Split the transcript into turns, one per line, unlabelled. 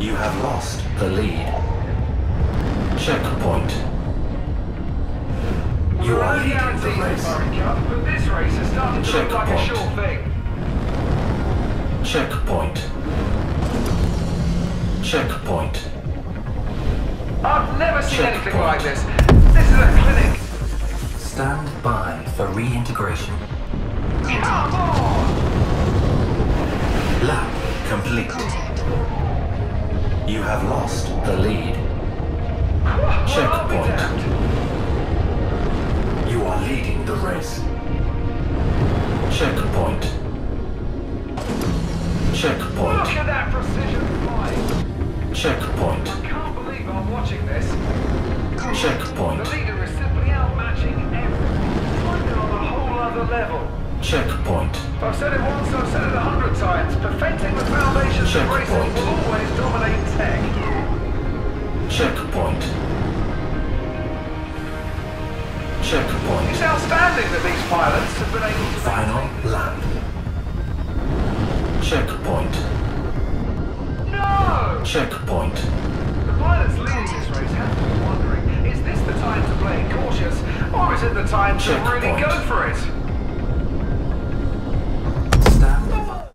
You have lost the lead. Checkpoint. You are leading the race.
Cup, but this race is starting to look like a
Checkpoint.
sure thing.
Checkpoint. Checkpoint.
I've never seen anything like this. This is a clinic.
Stand by for reintegration. Lap complete. You have lost the lead.
Well, I'll be
Checkpoint. You are leading the race. Checkpoint. Checkpoint.
Look at that precision flying.
Checkpoint.
I can't believe I'm watching this.
Checkpoint.
The leader is simply outmatching everyone. It's like they're on a whole other level.
Checkpoint.
I've said it once, I've said it a hundred
Checkpoint.
will always dominate tech.
Checkpoint. Checkpoint.
It's outstanding that these pilots have been able to
Final lap. Checkpoint.
No!
Checkpoint.
The pilots leading this race have to be wondering, is this the time to play cautious, or is it the time to really go for it?